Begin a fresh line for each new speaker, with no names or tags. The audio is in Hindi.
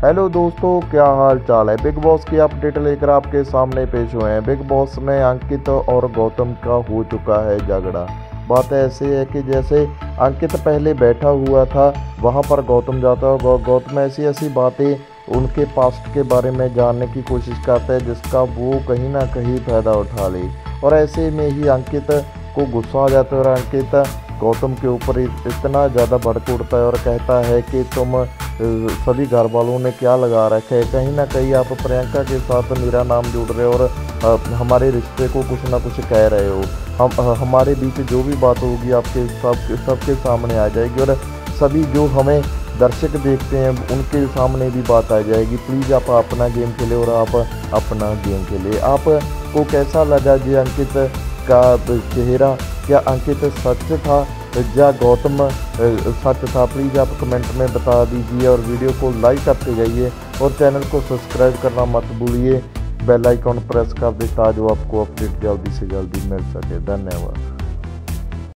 हेलो दोस्तों, क्या हाल चाल है? बिग बॉस की अपडेट लेकर आपके सामने पेश हुए हैं। बिग बॉस में अंकित और गौतम का हो चुका है झगड़ा। बात ऐसी है कि जैसे अंकित पहले बैठा हुआ था, वहाँ पर गौतम जाता है गौतम ऐसी ऐसी बातें उनके पास्ट के बारे में जानने की कोशिश करता है, जिसका वो कहीं ना कहीं फ़ायदा उठा ले। और ऐसे में ही अंकित को गुस्सा आ जाता है और अंकित गौतम के ऊपर इतना ज़्यादा भड़क उठता है और कहता है कि तुम सभी घर वालों ने क्या लगा रखा है? कहीं ना कहीं आप प्रियंका के साथ मेरा नाम जुड़ रहे हो और हमारे रिश्ते को कुछ ना कुछ कह रहे हो। हम हमारे बीच जो भी बात होगी आपके सब, सबके सामने आ जाएगी और सभी जो हमें दर्शक देखते हैं, उनके सामने भी बात आ जाएगी। प्लीज़ आप अपना गेम खेले और आप अपना गेम खेले। आपको कैसा लगा जी अंकित का चेहरा? क्या अंकित सच था? या गौतम सच था प्लीज़ आप कमेंट में बता दीजिए और वीडियो को लाइक करते जाइए और चैनल को सब्सक्राइब करना मत भूलिए। बेल आइकॉन प्रेस कर दे ताकि आपको अपडेट जल्दी से जल्दी मिल सके। धन्यवाद।